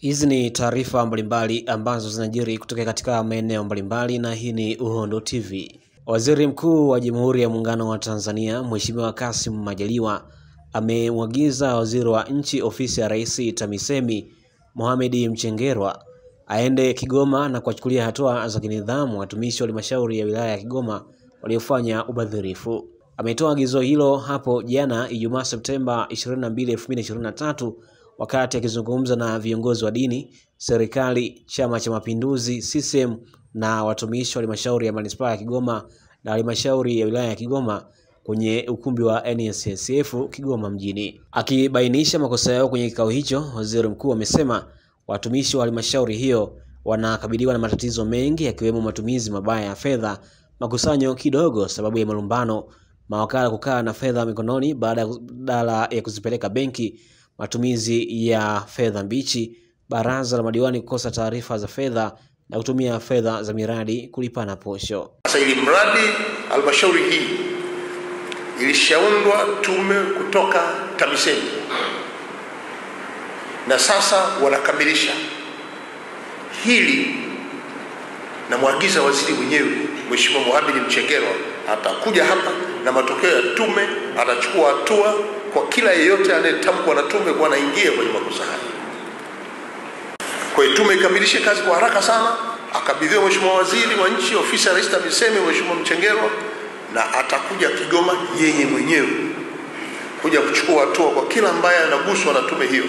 Hizi ni taarifa mbalimbali ambazo zinajiri kutoka katika maeneo mbalimbali na hii ni Uhondo TV. Waziri Mkuu wa Jamhuri ya Muungano wa Tanzania Mheshimiwa Kassim Majaliwa amemwagiza Waziri wa Nchi Ofisi ya Rais TAMISEMI Mohamed Mchengerwa aende Kigoma na kuwachukulia hatua za kinidhamu watumishi wa halmashauri ya wilaya ya Kigoma waliofanya ubadhirifu. Ametoa agizo hilo hapo jana Ijumaa Septemba 22, 2023 wakati akizungumza na viongozi wa dini, serikali, Chama cha Mapinduzi, CCM na watumishi wa halmashauri ya manispaa ya Kigoma na halmashauri ya wilaya ya Kigoma kwenye ukumbi wa NSSF Kigoma mjini. Akibainisha makosa yao kwenye kikao hicho, waziri mkuu amesema watumishi wa halmashauri hiyo wanakabiliwa na matatizo mengi yakiwemo matumizi mabaya ya fedha, makusanyo kidogo sababu ya malumbano, mawakala kukaa na fedha mikononi badala ya kuzipeleka benki, matumizi ya fedha mbichi, baraza la madiwani kukosa taarifa za fedha na kutumia fedha za miradi kulipana posho. Sasa ili mradi halmashauri hii ilishaundwa tume kutoka TAMISEMI na sasa wanakamilisha hili, namwagiza waziri mwenyewe Mheshimiwa Mohamed Mchengerwa atakuja hapa na matokeo ya tume, atachukua hatua kwa kila yeyote anayetamkwa na tume kuwa anaingia kwenye makosa haya. Kwa hiyo tume ikamilishe kazi kwa haraka sana, akabidhiwa Mheshimiwa waziri wa nchi ofisi ya Rais TAMISEMI Mheshimiwa Mchengerwa, na atakuja Kigoma yeye mwenyewe kuja kuchukua hatua kwa kila ambaye anaguswa na tume hiyo.